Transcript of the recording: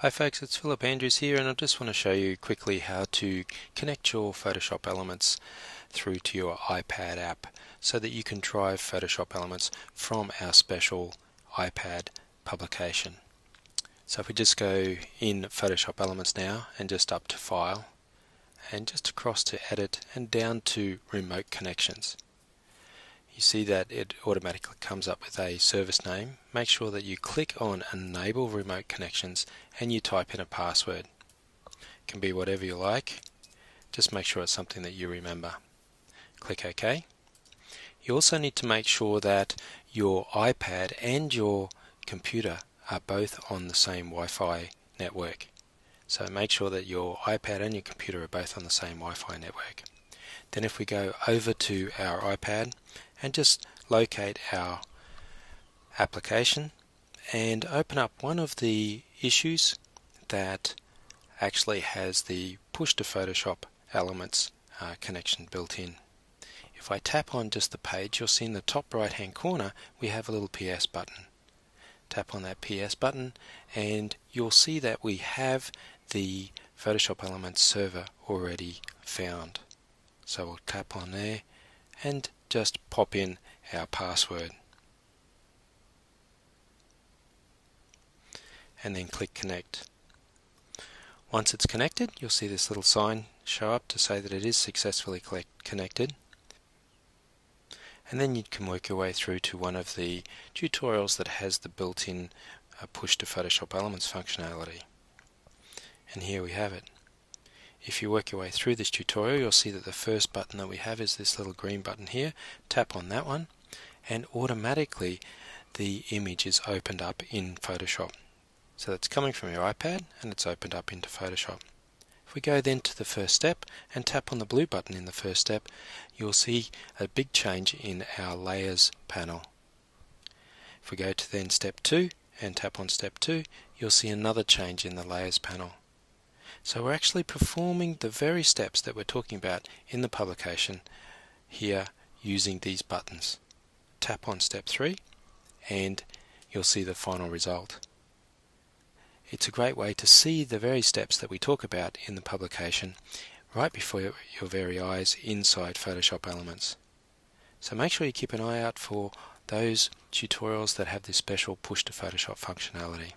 Hi folks, it's Philip Andrews here and I just want to show you quickly how to connect your Photoshop elements through to your iPad app so that you can drive Photoshop elements from our special iPad publication. So if we just go in Photoshop Elements now and just up to File and just across to Edit and down to Remote Connections you see that it automatically comes up with a service name. Make sure that you click on Enable Remote Connections and you type in a password. It can be whatever you like. Just make sure it's something that you remember. Click OK. You also need to make sure that your iPad and your computer are both on the same Wi-Fi network. So make sure that your iPad and your computer are both on the same Wi-Fi network. Then if we go over to our iPad and just locate our application and open up one of the issues that actually has the push to Photoshop elements uh, connection built in. If I tap on just the page you'll see in the top right hand corner we have a little PS button. Tap on that PS button and you'll see that we have the Photoshop Elements server already found. So we'll tap on there and just pop in our password and then click connect. Once it's connected you'll see this little sign show up to say that it is successfully connected and then you can work your way through to one of the tutorials that has the built-in uh, push to Photoshop Elements functionality and here we have it. If you work your way through this tutorial you'll see that the first button that we have is this little green button here. Tap on that one and automatically the image is opened up in Photoshop. So that's coming from your iPad and it's opened up into Photoshop. If we go then to the first step and tap on the blue button in the first step you'll see a big change in our layers panel. If we go to then step 2 and tap on step 2 you'll see another change in the layers panel. So we're actually performing the very steps that we're talking about in the publication here using these buttons. Tap on step 3 and you'll see the final result. It's a great way to see the very steps that we talk about in the publication right before your, your very eyes inside Photoshop Elements. So make sure you keep an eye out for those tutorials that have this special push to Photoshop functionality.